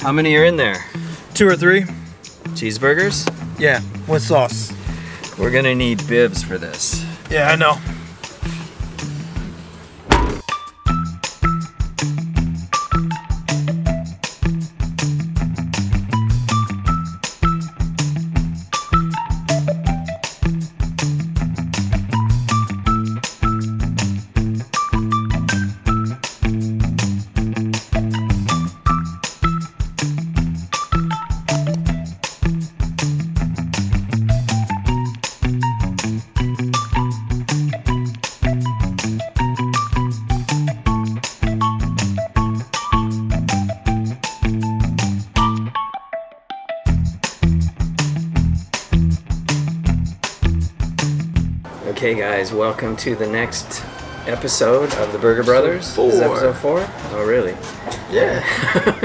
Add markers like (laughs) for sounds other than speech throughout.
How many are in there? Two or three? Cheeseburgers? Yeah, with sauce. We're gonna need bibs for this. Yeah, I know. Guys, welcome to the next episode of the Burger Brothers. This is four. episode four? Oh, really? Yeah.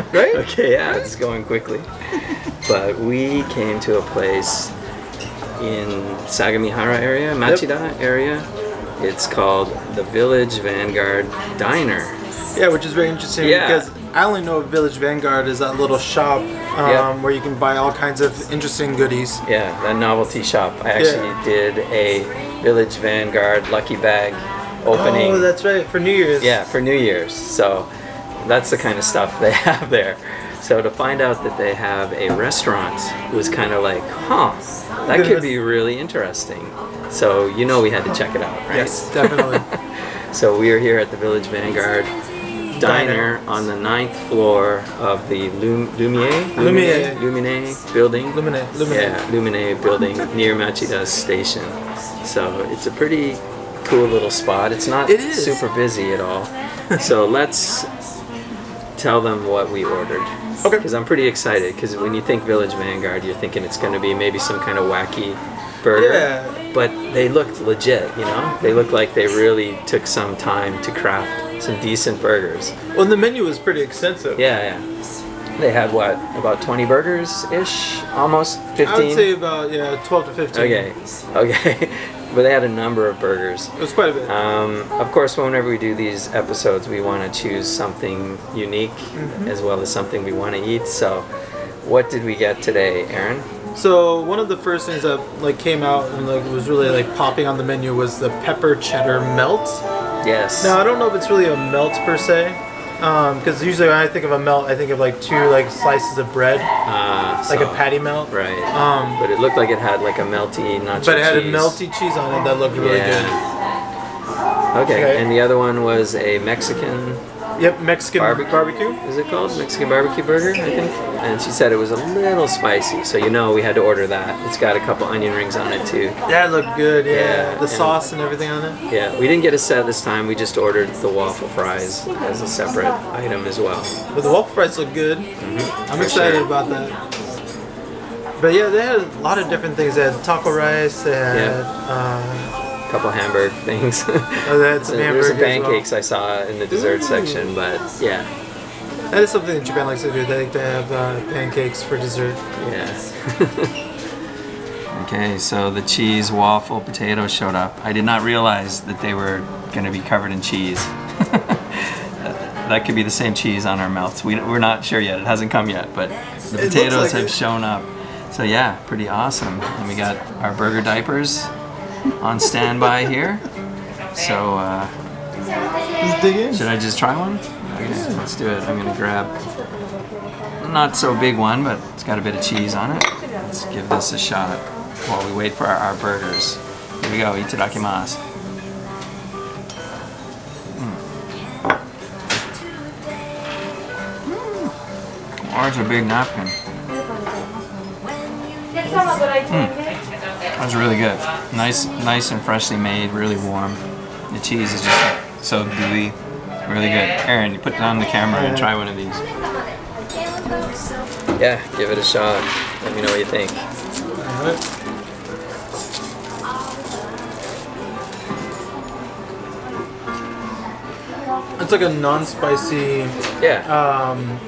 (laughs) Right? okay, yeah, it's going quickly. but we came to a place in Sagamihara area, Machida area. It's called the Village Vanguard Diner. Yeah, which is very interesting Yeah. because I only know Village Vanguard is that little shop um, Yeah. where you can buy all kinds of interesting goodies. Yeah, that novelty shop. I actually Yeah. did a Village Vanguard Lucky Bag opening. Oh, that's right, for New Year's. Yeah, for New Year's. So that's the kind of stuff (laughs) they have there. So to find out that they have a restaurant was kind of like, huh, that could be really interesting. So you know we had to check it out, right? Yes, definitely. (laughs) So we are here at the Village Vanguard Diner, Diner. on the ninth floor of the Lum- Lumiere Lumiere. Lumiere building. Lumine, Lumine. Yeah, Lumine building near Machida station. So it's a pretty cool little spot. It's not It super busy at all. so let's tell them what we ordered. Okay. Because I'm pretty excited. Because when you think Village Vanguard, you're thinking it's going to be maybe some kind of wacky burger. Yeah. But they looked legit, you know? They looked like they really took some time to craft some decent burgers. Well, the menu was pretty extensive. Yeah, yeah. They had what, about 20 burgers ish? Almost 15? I would say about yeah, 12 to 15. Okay, (laughs) okay. but they had a number of burgers. It was quite a bit. Um, of course, whenever we do these episodes, we want to choose something unique Mm-hmm. as well as something we want to eat. So, what did we get today, Aaron? So one of the first things that like came out and like was really like popping on the menu was the pepper cheddar melt. Yes. Now I don't know if it's really a melt per se, because usually when I think of a melt, I think of like two like slices of bread, Uh, like so- a patty melt. Right. Um, but it looked like it had like a melty nacho but it had cheese. a melty cheese on it that looked really Yeah. Okay. Okay. and the other one was a Mexican, good. Yep, Mexican Barbecue? barbecue. is it called? Mexican barbecue burger, I think. And she said it was a little spicy, so you know we had to order that. It's got a couple onion rings on it too. That looked good. Yeah, Yeah, the and- sauce and everything on it. Yeah, we didn't get a set this time. We just ordered the waffle fries as a separate item as well. But the waffle fries look good. I'm Mm-hmm. For excited sure. about that. But yeah, they had a lot of different things. They had taco rice. They had Yeah. uh, couple hamburg things. oh, had (laughs) some There's some as well. pancakes I saw in the dessert Ooh. section, but yeah, That is something that Japan likes to do. They like to have uh, pancakes for dessert. yeah. (laughs) okay, so the cheese waffle potatoes showed up. I did not realize that they were going to be covered in cheese. (laughs) that could be the same cheese on our melts. We, we're not sure yet. It hasn't come yet, but the potatoes like have it. shown up. So yeah, pretty awesome. And we got our burger diapers on standby here. So uh, Let's dig in. should I just try one? Okay, let's do it. I'm gonna grab not so big one, but it's got a bit of cheese on it. Let's give this a shot while we wait for our, our burgers. Here we go, itadakimasu. Mm. Oh, it's a big napkin. That was really good. Nice, nice and freshly made, really warm. The cheese is just so gooey, really good. Aaron, you put it on the camera and try one of these. Yeah, give it a shot. Let me know what you think. It's like a non-spicy Yeah. um,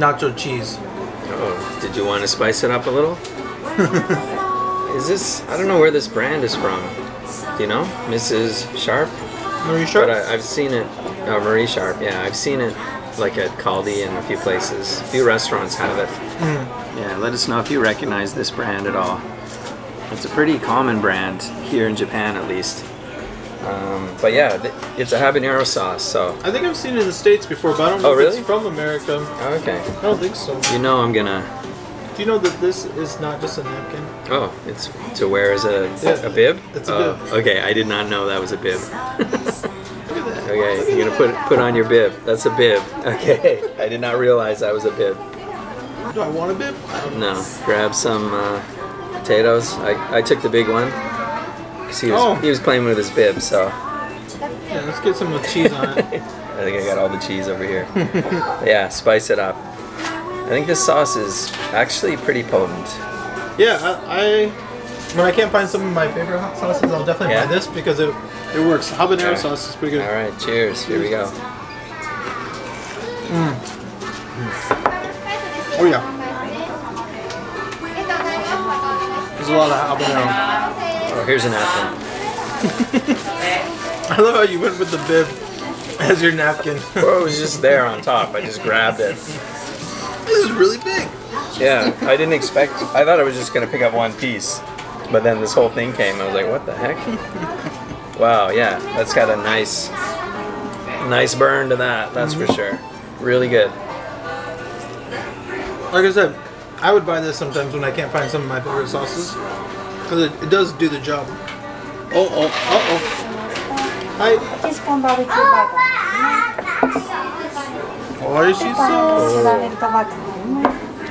nacho cheese. Oh, did you want to spice it up a little? (laughs) is this? I don't know where this brand is from. Do you know, Mrs. Sharp? Marie Sharp. But I, I've seen it. Oh, Marie Sharp. Yeah, I've seen it like at Kaldi and a few places. A few restaurants have it. Yeah, let us know if you recognize this brand at all. It's a pretty common brand here in Japan, at least. Um, but yeah, th- it's a habanero sauce. So I think I've seen it in the states before, but I don't know Oh, if really? it's from America. okay, I don't think so. you know I'm gonna. Do you know that this is not just a napkin? Oh, it's to wear as a, Yeah, a bib. it's a Oh, bib. Okay, I did not know that was a bib. (laughs) Look at that. Okay, you're gonna put put on your bib. That's a bib. Okay, I did not realize that was a bib. Do I want a bib? I don't know. No, grab some uh, potatoes. I, I took the big one. 'Cause he was Oh. he was playing with his bib, so Yeah, let's get some with cheese on it. (laughs) I think I got all the cheese over here. (laughs) yeah, spice it up. I think this sauce is actually pretty potent. Yeah, I, I when I can't find some of my favorite hot sauces, I'll definitely Yeah. buy this because it it works. Habanero Alright. sauce is pretty good. All right, cheers. Here we go. Mm. Oh yeah, there's a lot of habanero. Oh, here's a napkin. (laughs) I love how you went with the bib as your napkin. Well, it was just there on top. I just grabbed it. (laughs) This is really big. Yeah, I didn't expect. I thought I was just gonna pick up one piece, but then this whole thing came. I was like, what the heck? wow. Yeah, that's got a nice, nice burn to that. That's mm -hmm. for mm-hmm. sure. Really good. Like I said, I would buy this sometimes when I can't find some of my favorite sauces because it, it does do the job. Oh oh oh oh. Hi. This one barbecue burger. Why is she so?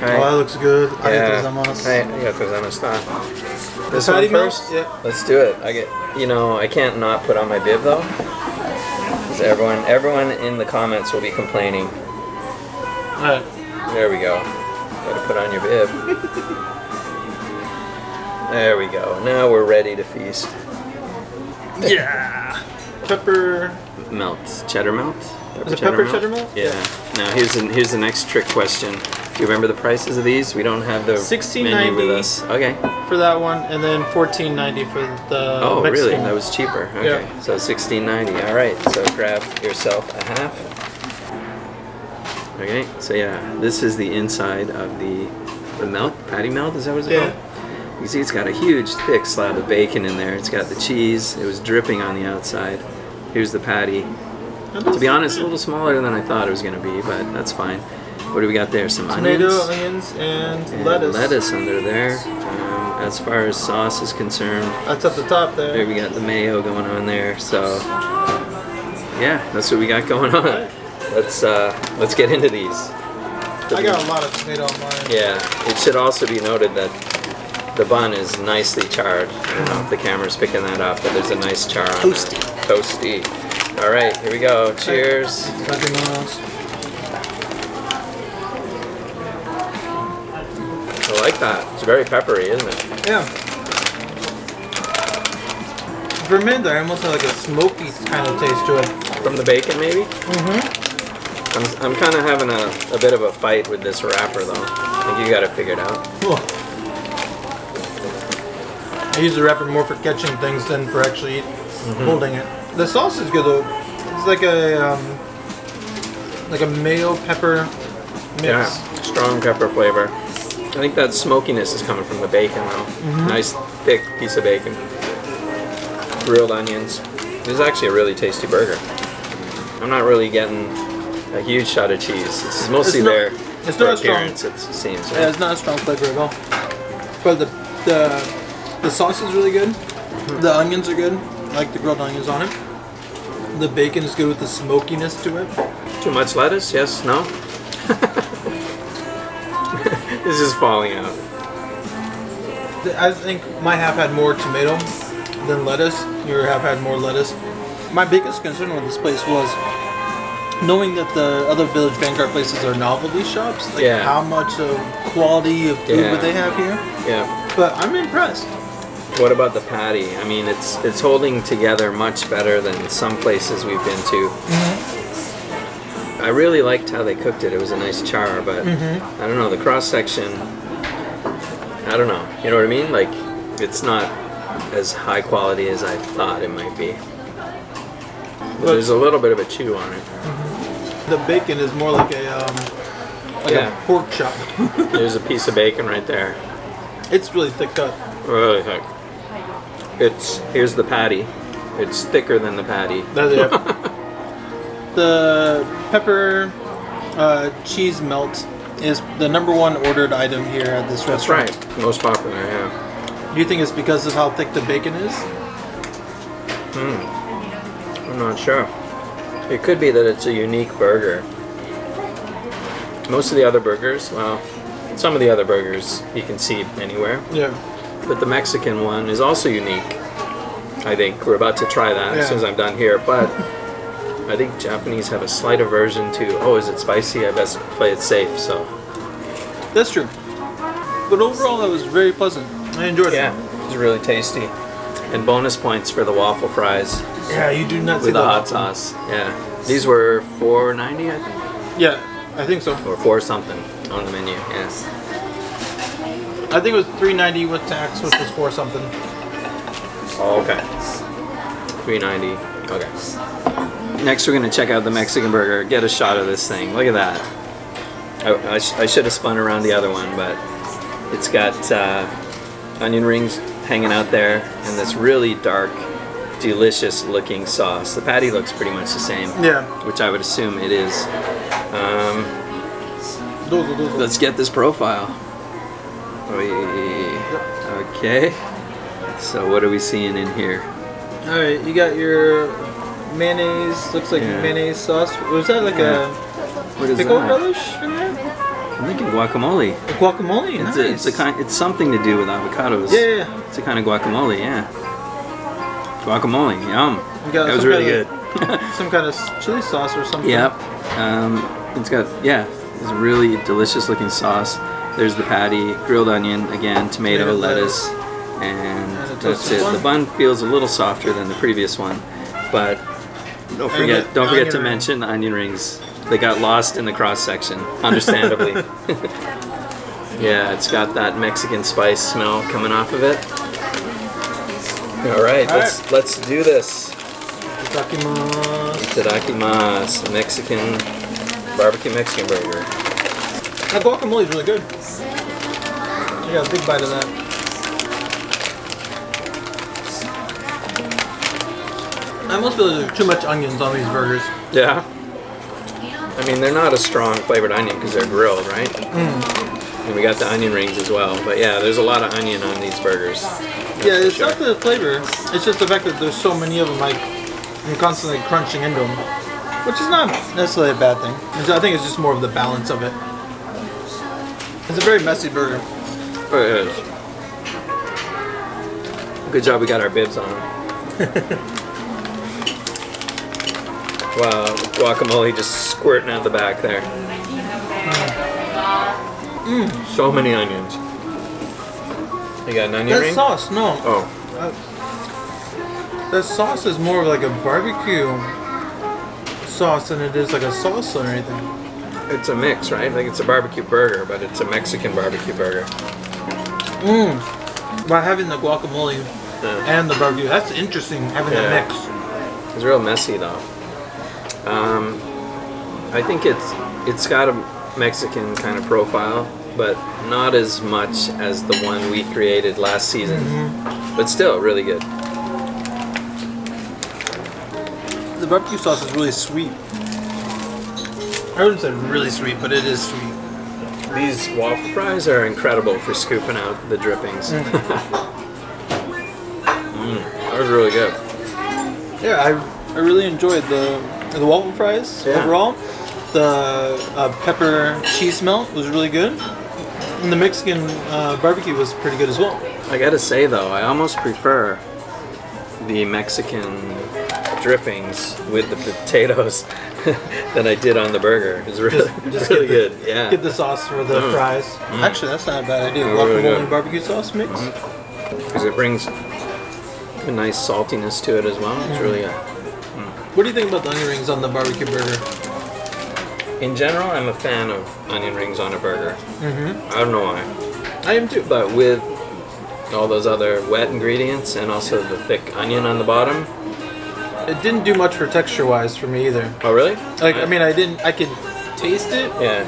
Alright, oh, that looks good. Yeah. Arigatou gozaimasu. This one first? Yeah. Let's do it. I get, you know, I can't not put on my bib though. Because everyone, everyone in the comments will be complaining. Alright. There we go. Gotta put on your bib. there we go. Now we're ready to feast. Yeah. Pepper. Melt. Cheddar melt? Is it pepper cheddar melt? Yeah. Now here's the, here's the next trick question. Do you remember the prices of these? We don't have the menu with $16.90. us. Okay. for that one, and then fourteen ninety for the Oh, Mexican. really? That was cheaper. Okay. Yeah. So sixteen ninety. All right. So grab yourself a half. Okay. So yeah, this is the inside of the the melt patty melt. Is that what it's Yeah. called? You see, it's got a huge, thick slab of bacon in there. It's got the cheese. It was dripping on the outside. Here's the patty. To be honest, a little smaller than I thought it was going to be, but that's fine. What do we got there? Some tomato, onions. onions, and, and lettuce. lettuce under there. Um, as far as sauce is concerned, That's at the top there. there we got the mayo going on there. So yeah, that's what we got going on. Let's uh, let's get into these. I got a lot of tomato on mine. Yeah, it should also be noted that the bun is nicely charred. I don't know if the camera's picking that up, but there's a nice char on Toasty. Toasty. All right, here we go. Cheers. I like that. It's very peppery, isn't it? Yeah. There, I almost had like a smoky kind of taste to it. From the bacon, maybe? Mm-hmm. I'm, I'm kind of having a, a bit of a fight with this wrapper, though. I think you got to figure it figured out. I use the wrapper more for catching things than for actually eat, holding it. The sauce is good though. It's like a um, like a mayo pepper mix. Yeah, strong pepper flavor. I think that smokiness is coming from the bacon, though. Nice thick piece of bacon. Grilled onions. This is actually a really tasty burger. I'm not really getting a huge shot of cheese. This is mostly It's not- there it's for not strong. appearance, it seems. Yeah, it's not a strong flavor at all. But the the the sauce is really good. The onions are good. I like the grilled onions on it. The bacon is good with the smokiness to it. Too much lettuce? Yes? No? (laughs) this is falling out. I think my half had more tomato than lettuce. Your half had more lettuce. My biggest concern with this place was knowing that the other Village Vanguard places are novelty shops. Like Yeah. how much of quality of food Yeah. would they have here? Yeah. But I'm impressed. What about the patty? I mean, it's it's holding together much better than some places we've been to. Mm-hmm. I really liked how they cooked it. It was a nice char, but mm-hmm. I don't know the cross section. I don't know. You know what I mean? Like, it's not as high quality as I thought it might be. But But- there's a little bit of a chew on it. Mm-hmm. the bacon is more like a um, like Yeah. a pork chop. There's a piece of bacon right there. it's really thick cut. Really thick. It's here's the patty. It's thicker than the patty. That's it. (laughs) the pepper uh, cheese melt is the number one ordered item here at this That's restaurant. right. Most popular, yeah. Do you think it's because of how thick the bacon is? Hmm. I'm not sure. It could be that it's a unique burger. Most of the other burgers, well, some of the other burgers you can see anywhere, Yeah. But the Mexican one is also unique. I think we're about to try that as soon as I'm done here, but I think Japanese have a slight aversion to, oh, is it spicy? I best play it safe. So That's true. But overall, that was very pleasant. I enjoyed it. yeah, it. it's really tasty. And bonus points for the waffle fries Yeah, you do not see with the hot sauce. Yeah, these were 4.90, I think. Yeah, I think so. or four something on the menu. Yes. I think it was three ninety with tax, which was four something. Oh, okay. Three ninety. Okay. Next, we're gonna check out the Mexican burger. Get a shot of this thing. Look at that. I, I, sh- I should have spun around the other one, but it's got uh, onion rings hanging out there and this really dark, delicious looking sauce. The patty looks pretty much the same, Yeah, which I would assume it is. Um, those are those. Are. Let's get this profile. Okay. So what are we seeing in here? All right, you got your mayonnaise. Looks like Yeah. mayonnaise sauce. Was that like Yeah. a What is pickle that? relish in there? I'm thinking guacamole. A guacamole. It's, nice. a, it's a kind. It's something to do with avocados. Yeah, yeah. It's a kind of guacamole. Yeah. Guacamole. Yum. That was really good. of- (laughs) Some kind of chili sauce or something. yep. Um, it's got yeah. It's a really delicious looking sauce. There's the patty, grilled onion again, tomato, Tomato, lettuce, and that's it. The bun feels a little softer than the previous one, but don't forget don't forget to ring. mention the onion rings. They got lost in the cross section, understandably. (laughs) yeah, it's got that Mexican spice smell coming off of it. All right, All let's let's do this. Itadakimasu. Itadakimasu, Mexican barbecue Mexican burger. That guacamole is really good. You got a big bite of that. I almost feel like there's too much onions on these burgers. Yeah. I mean, they're not a strong flavored onion because they're grilled, right? Mm. And we got the onion rings as well. But yeah, there's a lot of onion on these burgers. Yeah, it's sure. not the flavor. It's just the fact that there's so many of them. Like I'm constantly crunching into them, which is not necessarily a bad thing. I think it's just more of the balance of it. It's a very messy burger. Oh, it is. Good job we got our bibs on. (laughs) wow, guacamole just squirting out the back there. Mm, so many onions. You got an onion That ring? sauce, no. Oh, That sauce is more of like a barbecue sauce than it is like a salsa or anything. It's a mix, right? Like it's a barbecue burger, but it's a Mexican barbecue burger. Mmm. By having the guacamole Yeah. and the barbecue, that's interesting. Having Yeah. that mix. It's real messy though. Um, I think it's it's got a Mexican kind of profile, but not as much as the one we created last season. But still, really good. The barbecue sauce is really sweet. I wouldn't really sweet, but it is sweet. These waffle fries are incredible for scooping out the drippings. (laughs) mm, that was really good. Yeah, I, I really enjoyed the the waffle fries Yeah. overall. The uh, pepper cheese melt was really good. And the Mexican uh, barbecue was pretty good as well. I gotta say though, I almost prefer the Mexican drippings with the potatoes (laughs) than I did on the burger. It's really, (laughs) Just really get the- good. Yeah. Get the sauce for the Mm. fries. Actually, that's not a bad idea. Yeah, really and barbecue sauce mix. because it brings a nice saltiness to it as well. It's really good. What do you think about the onion rings on the barbecue burger? In general, I'm a fan of onion rings on a burger. Mm-hmm. I don't know why, I am too. but with all those other wet ingredients and also the thick onion on the bottom, it didn't do much for texture wise for me either. Oh, really? Like I mean, I didn't. I could taste it, Yeah.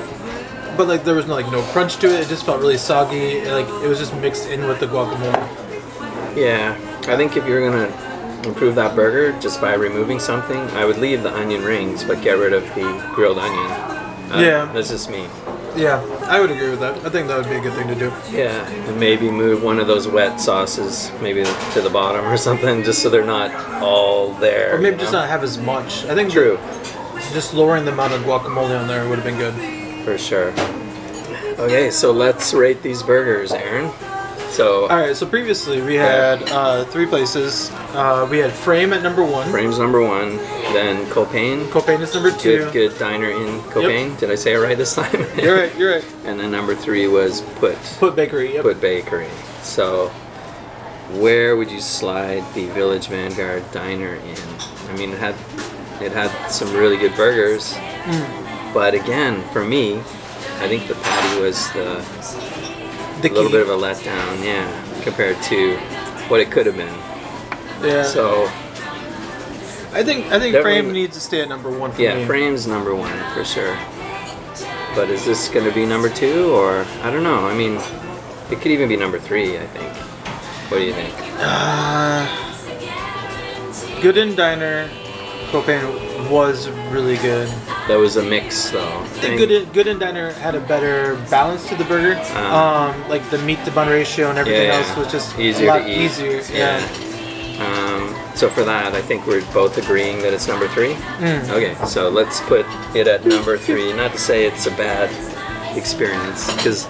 but like there was no like no crunch to it. It just felt really soggy. and, Like it was just mixed in with the guacamole. Yeah. I think if you're gonna improve that burger just by removing something, I would leave the onion rings, but get rid of the grilled onion. Uh, Yeah. That's just me. Yeah, I would agree with that. I think that would be a good thing to do. Yeah, and maybe move one of those wet sauces maybe to the bottom or (laughs) something, just so they're not all there. Or maybe just know? not have as much. I think True, just lowering the amount of guacamole on there would have been good. for sure. Okay, so let's rate these burgers, Aaron. So All right. So previously we had uh, three places. Uh, we had Frame at number one. frames number one, then Copain. Copain is number two. Good, good Diner Inn Copain. Did I say it right this time? (laughs) You're right. You're right. and then number three was Put Put Bakery. Yep. Put Bakery. So where would you slide the Village Vanguard Diner in? I mean, it had it had some really good burgers, mm. but again, for me, I think the patty was the the a little bit of a letdown, yeah, compared to what it could have been. yeah. So I think I think Frame needs to stay at number one for yeah, me. frame's number one for sure. But is this going to be number two, or I don't know? I mean, it could even be number three. I think. What do you think? Uh, Good in Diner, Copain was really good. That was a mix, though. I think Good in, Good in Diner had a better balance to the burger. Uh. um, like the meat to bun ratio and everything Yeah, else was just Easier a lot to eat. easier. Yeah. Um, so for that, I think we're both agreeing that it's number three. Mm. Okay, so let's put it at number three. Not to say it's a bad experience, because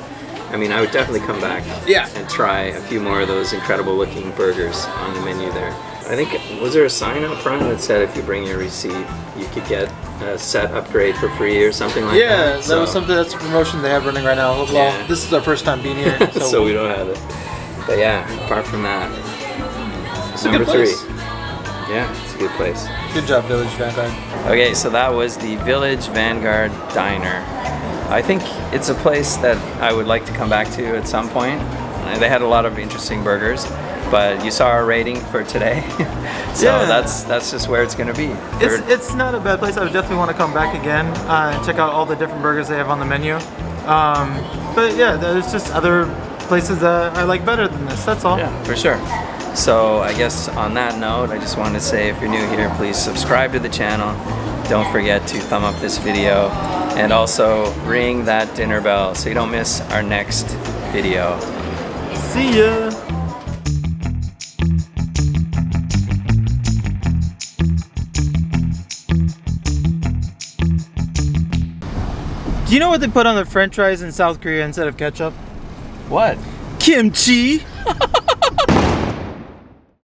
I mean I would definitely come back. Yeah. And try a few more of those incredible looking burgers on the menu there. I think was there a sign up front that said if you bring your receipt, you could get a set upgrade for free or something like Yeah, that. Yeah, that was something that's a promotion they have running right now. Well, Yeah. this is our first time being here, (laughs) so, so we don't have it. But yeah, apart from that, it's number three. Yeah, it's a good place. Good job, Village Vanguard. Okay, so that was the Village Vanguard Diner. I think it's a place that I would like to come back to at some point. Uh, They had a lot of interesting burgers, but you saw our rating for today, (laughs) so Yeah. that's that's just where it's gonna be. It's, it's not a bad place. I would definitely want to come back again uh, and check out all the different burgers they have on the menu. Um, but yeah, there's just other places that I like better than this. That's all. Yeah, for sure. So I guess on that note, I just want to say if you're new here, please subscribe to the channel. Don't forget to thumb up this video and also ring that dinner bell so you don't miss our next video. See ya. Do you know what they put on the french fries in South Korea instead of ketchup? What? Kimchi! (laughs)